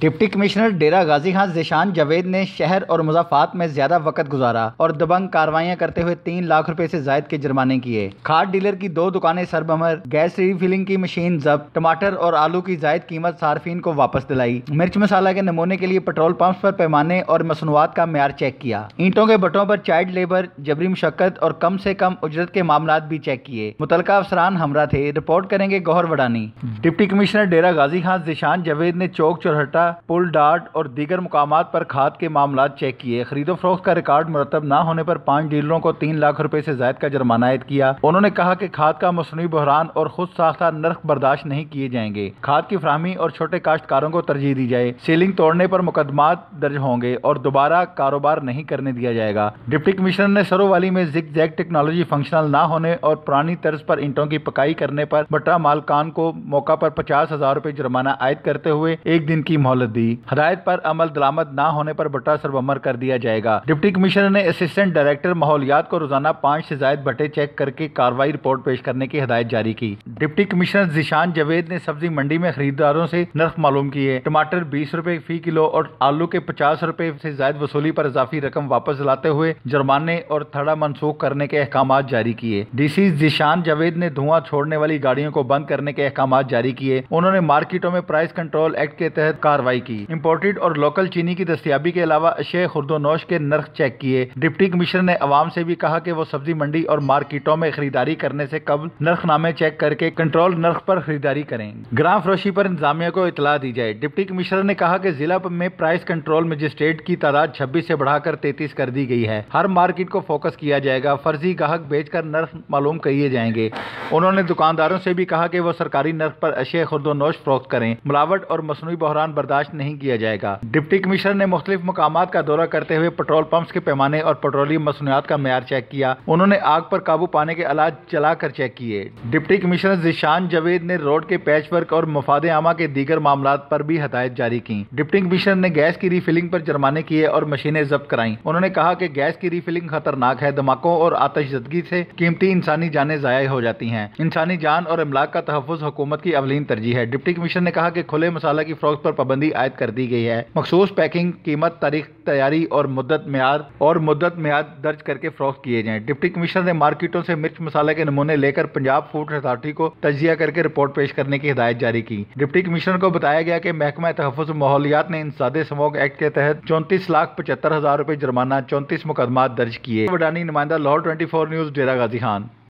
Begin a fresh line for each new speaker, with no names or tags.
Deputy commissioner Dera Ghazi Khan Zeeshan Javed نے شہر اور مضافات میں زیادہ وقت گزارا اور دبنگ کاروائیاں کرتے ہوئے تین لاکھ روپے سے زائد کے جرمانے کیے۔ کھاد ڈیلر کی دو دکانیں سربمر گیس ری فلنگ کی مشین ضبط، ٹماٹر اور آلو کی زائد قیمت صارفین کو واپس دلائی۔ مرچ مسالہ کے نمونے کے لیے پٹرول پمپس پر پیمانے اور مصنوعات کا معیار چیک کیا۔ اینٹوں کے بٹوں پر چائلڈ لیبر، جبری مشقت اور کم سے کم اجرت کے معاملات بھی چیک کیے۔ متعلقہ افسران ہمراہ تھے۔ رپورٹ کریں گے گوہر وڈانی۔ ڈپٹی کمشنر ڈیرہ غازی خان ذیشان جاوید نے چوک چورہٹا پل ڈارٹ اور دیگر مقامات پر کھاد کے معاملات چیک کیے۔ خرید و فروخت کا ریکارڈ مرتب نہ ہونے پر پانچ ڈیلروں کو تین لاکھ روپے سے زائد کا جرمانہ عائد کیا۔ انہوں نے کہا کہ کھاد کا مصنوعی بحران اور خود ساختہ نرخ برداشت نہیں کیے جائیں گے۔ کھاد کی فراہمی اور چھوٹے کاشتکاروں کو ترجیح دی جائے۔ سیلنگ توڑنے پر مقدمات درج ہوں گے اور دوبارہ کاروبار نہیں کرنے دیا جائے گا۔ ڈپٹی کمشنر نے سرو والی میں زگ زیگ ٹیکنالوجی فنکشنل نہ ہونے اور پرانی طرز پر اینٹوں کی پکائی کرنے پر بٹا مالکان کو موقع پر پچاس ہزار روپے جرمانہ عائد کرتے ہوئے ایک دن کی مہلت دی ہدایت پر عمل درآمد نہ ہونے پر بٹا سربمر کر دیا جائے گا۔ ڈپٹی کمشنر نے اسسٹنٹ ڈائریکٹر ماحولیات کو روزانہ پانچ سے زائد بٹے چیک کر کے کاروائی رپورٹ پیش کرنے کی ہدایت جاری کی۔ ڈپٹی کمشنر ذیشان جاوید نے سبزی منڈی میں خریداروں سے نرخ معلوم کیے۔ ٹماٹر بیس روپے فی کلو اور آلو کے پچاس روپے سے زائد وصولی پر اضافی رقم واپس دلاتے ہوئے جرمانے اور تھڑا منسوخ کرنے کے احکامات جاری کیے۔ ڈی سی ذیشان جاوید نے دھواں چھوڑنے والی گاڑیوں کو بند کرنے کے احکامات جاری کیے۔ انہوں نے مارکیٹوں میں پرائز کنٹرول ایکٹ کے تحت کاروائی کی۔ امپورٹڈ اور لوکل چینی کی دستیابی کے علاوہ اشیاء خرد و نوش کے نرخ چیک کیے۔ ڈپٹی کمشنر نے عوام سے بھی کہا کہ وہ سبزی منڈی اور مارکیٹوں میں خریداری کرنے سے قبل نرخ نامے چیک کر کے کنٹرول نرخ پر خریداری کریں۔ گرام فروشی پر انتظامیہ کو اطلاع دی جائے۔ ڈپٹی کمشنر نے کہا کہ ضلع میں پرائز کنٹرول مجسٹریٹ کی تعداد چھبیس سے بڑھا کر تینتیس کر دی گئی ہے۔ ہر مارکیٹ کو فوکس کیا جائے گا۔ فرضی گاہک بیچ کر نرخ معلوم کیے جائیں گے۔ انہوں نے دکانداروں سے بھی کہا کہ وہ سرکاری نرخ پر اشیاء خرد و نوش فروخت کریں۔ ملاوٹ اور مصنوعی بحران برداشت نہیں کیا جائے گا۔ ڈپٹی کمشنر نے مختلف مقامات کا دورہ کرتے ہوئے پٹرول پمپس کے پیمانے اور پٹرولیم مصنوعات کا معیار چیک کیا۔ انہوں نے آگ پر قابو پانے کے آلات چلا کر چیک کیے۔ ڈپٹی کمشنر ذیشان جاوید نے روڈ کے پیچ ورک اور مفاد عامہ کے دیگر معاملات پر بھی ہدایت جاری کی ڈپٹی کمشنر نے گیس کی ری فلنگ پر جرمانے کیے اور مشینیں ضبط کرائیں۔ انہوں نے کہا کہ گیس کی ری فلنگ خطرناک ہے، دھماکوں اور آتش زدگی سے قیمتی انسانی جانیں ضائع ہو جاتی ہیں۔ انسانی جان اور املاک کا تحفظ حکومت کی اولین ترجیح ہے۔ ڈپٹی کمشنر نے کہا کہ کھلے مسالہ کی فروخت پر پابندی پابندی عائد کر دی گئی ہے۔ مخصوص پیکنگ، قیمت، تاریخ، تیاری اور مدت میعاد اور مدت میعاد درج کر کے فروخت کیے جائیں۔ ڈپٹی کمشنر نے مارکیٹوں سے مرچ مسالے کے نمونے لے کر پنجاب فوڈ اتھارٹی کو تجزیہ کر کے رپورٹ پیش کرنے کی ہدایت جاری کی۔ ڈپٹی کمشنر کو بتایا گیا کہ محکمہ تحفظ ماحولیات نے انسداد سموگ ایکٹ کے تحت چونتیس لاکھ پچہتر ہزار روپے جرمانہ چونتیس مقدمات درج کیے۔ وڈانی نمائندہ Lahore twenty four news, Dera Ghazi Khan.